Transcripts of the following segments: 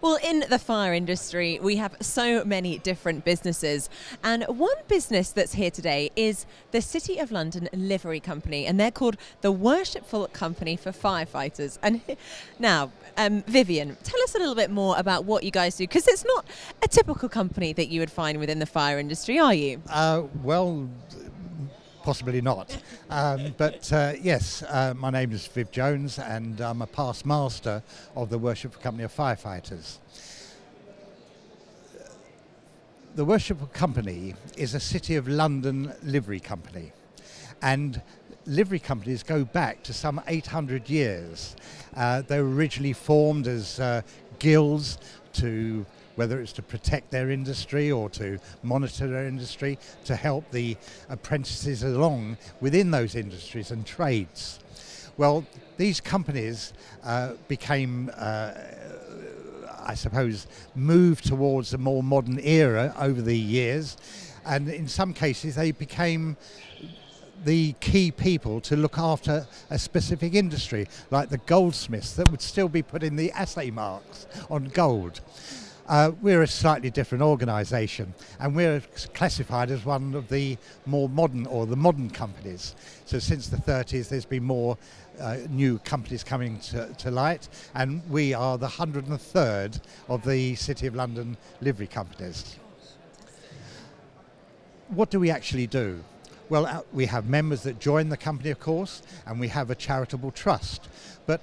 Well, in the fire industry, we have so many different businesses. And one business that's here today is the City of London Livery Company, and they're called the Worshipful Company for Firefighters. And now, um, Vivian, tell us a little bit more about what you guys do, because it's not a typical company that you would find within the fire industry, are you? Uh, well, possibly not. Um, but uh, yes, uh, my name is Viv Jones and I'm a past master of the Worshipful Company of Firefighters. The Worshipful Company is a City of London livery company and livery companies go back to some 800 years. Uh, they were originally formed as uh, guilds to whether it's to protect their industry or to monitor their industry, to help the apprentices along within those industries and trades. Well, these companies uh, became, uh, I suppose, moved towards a more modern era over the years, and in some cases they became the key people to look after a specific industry, like the goldsmiths that would still be putting the assay marks on gold. Uh, we're a slightly different organisation and we're classified as one of the more modern or the modern companies. So since the 30s there's been more uh, new companies coming to, to, light and we are the 103rd of the City of London livery companies. What do we actually do? Well, uh, we have members that join the company, of course, and we have a charitable trust. But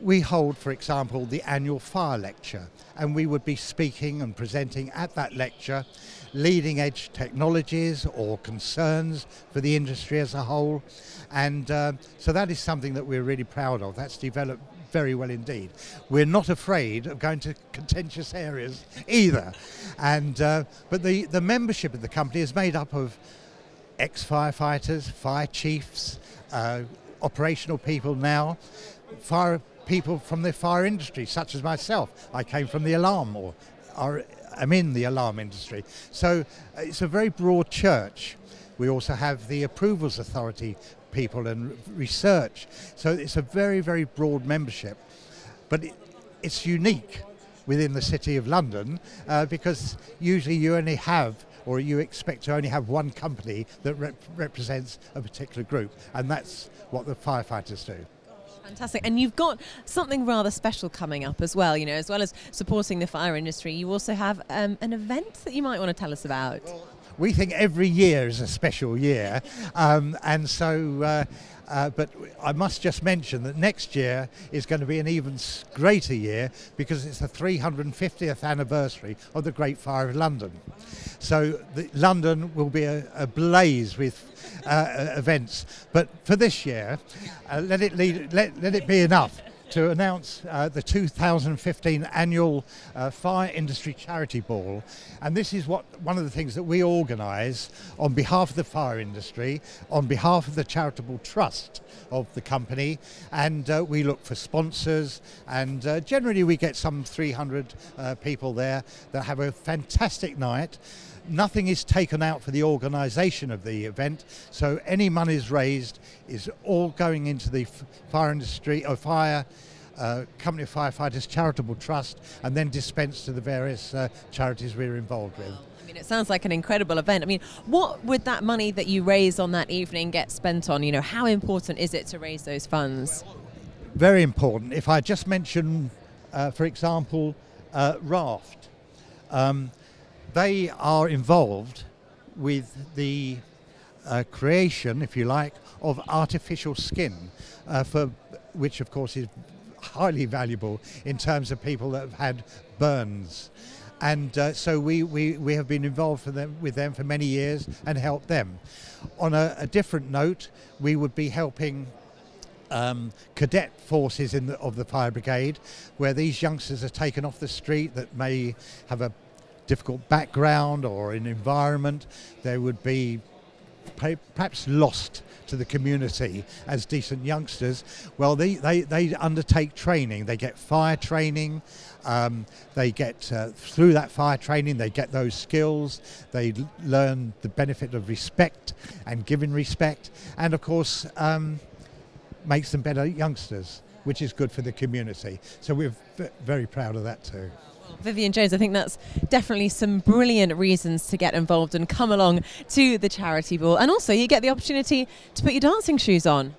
we hold, for example, the annual fire lecture, and we would be speaking and presenting at that lecture leading edge technologies or concerns for the industry as a whole. And uh, so that is something that we're really proud of. That's developed very well indeed. We're not afraid of going to contentious areas either. And, uh, but the, the membership of the company is made up of ex-firefighters, fire chiefs, uh, operational people now, fire people from the fire industry, such as myself. I came from the alarm or I'm in the alarm industry. So uh, it's a very broad church. We also have the approvals authority people and research. So it's a very, very broad membership. But it, it's unique within the City of London uh, because usually you only have or you expect to only have one company that rep represents a particular group and that's what the firefighters do. Fantastic. And you've got something rather special coming up as well, you know, as well as supporting the fire industry, you also have um, an event that you might want to tell us about. Well, we think every year is a special year. Um, and so, uh, uh, but I must just mention that next year is going to be an even greater year because it's the 350th anniversary of the Great Fire of London. So the, London will be ablaze with uh, events. But for this year, uh, let it lead, let, let it be enough to announce uh, the 2015 annual uh, Fire Industry Charity Ball. And this is what one of the things that we organise on behalf of the fire industry, on behalf of the charitable trust of the company. And uh, we look for sponsors, and uh, generally we get some 300 uh, people there that have a fantastic night nothing is taken out for the organisation of the event, so any monies raised is all going into the fire industry or uh, fire uh, Company of Firefighters Charitable Trust and then dispensed to the various uh, charities we're involved with. I mean, it sounds like an incredible event. I mean, what would that money that you raise on that evening get spent on? You know, how important is it to raise those funds? Very important. If I just mention, uh, for example, uh, Raft. Um, they are involved with the uh, creation, if you like, of artificial skin, uh, for which of course is highly valuable in terms of people that have had burns. And uh, so we, we, we have been involved them, with them for many years and helped them. On a, a different note, we would be helping um, cadet forces the, of the fire brigade, where these youngsters are taken off the street that may have a difficult background or an environment, There would be perhaps lost to the community as decent youngsters. Well, they, they, they undertake training. They get fire training. Um, they get uh, through that fire training, they get those skills. They learn the benefit of respect and giving respect, and of course, um, makes them better youngsters. which is good for the community. So we're very proud of that too. Vivian Jones, I think that's definitely some brilliant reasons to get involved and come along to the charity ball. And also, you get the opportunity to put your dancing shoes on.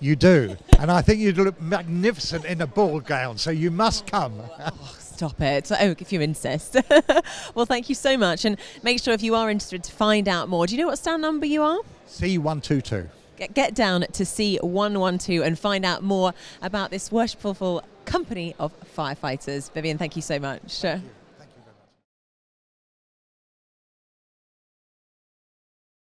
You do, and I think you'd look magnificent in a ball gown, so you must come. Oh, stop it. Oh, if you insist. well, thank you so much. And make sure if you are interested to find out more. Do you know what stand number you are? C122. Get, get down to C112 and find out more about this worshipful company of firefighters. Vivian, thank you so much.